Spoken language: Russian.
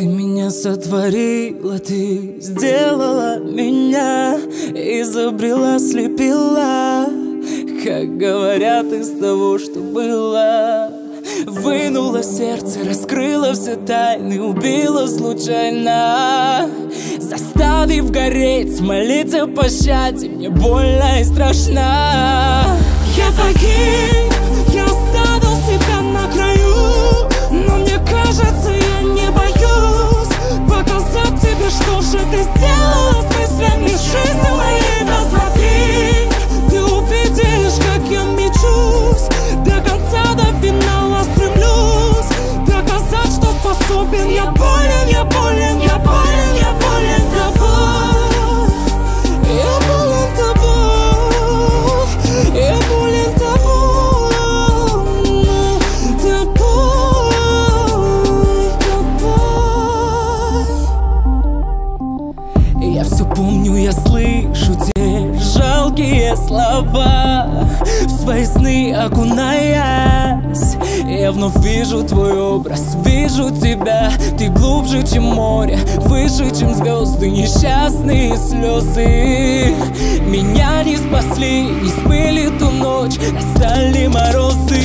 Ты меня сотворила, ты сделала меня Изобрела, слепила. Как говорят из того, что было. Вынула сердце, раскрыла все тайны Убила случайно. Заставив гореть, молиться пощаде Мне больно и страшно. Я погиб, жалкие слова. В свои сны окунаясь Я вновь вижу твой образ, вижу тебя. Ты глубже, чем море, выше, чем звезды Несчастные слезы. Меня не спасли, не смыли ту ночь Настали морозы